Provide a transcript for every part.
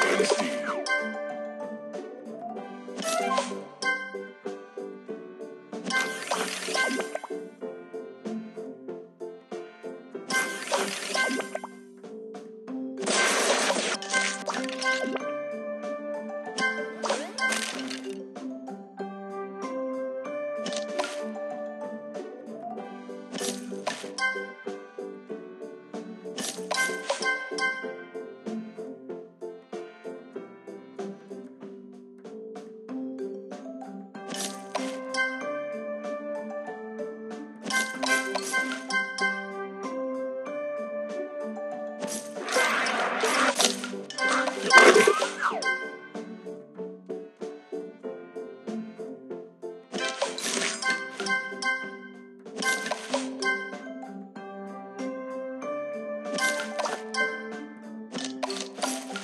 Dynasty.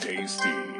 tasty.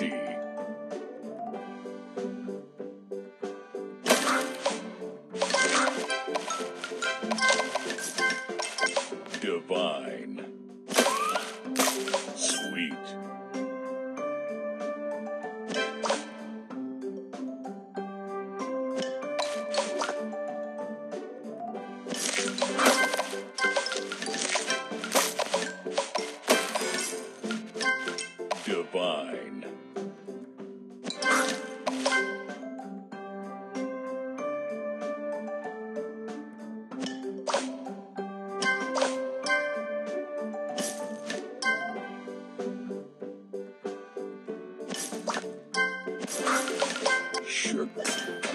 tasty. Divine. Divine. Sugar.